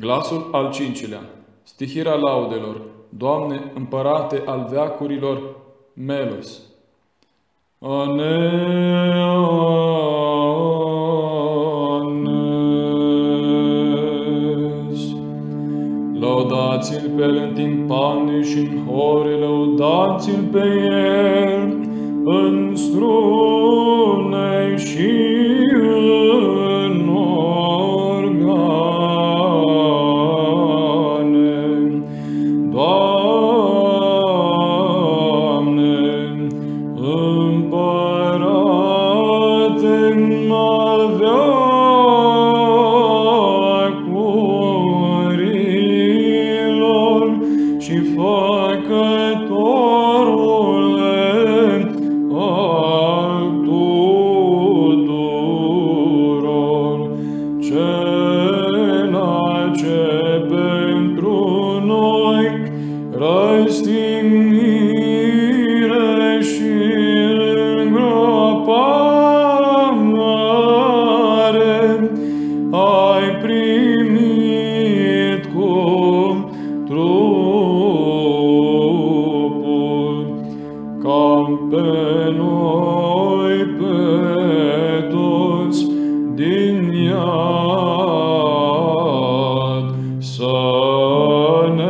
Glasul al cincilea. Stihirea laudelor. Doamne, împărate al veacurilor, melos. Aneanes. Laudați-l pe el în timpane și în hore, laudați-l pe el în strune împărate al veacurilor și făcătorule al tuturor, cela ce pentru noi răstignire Son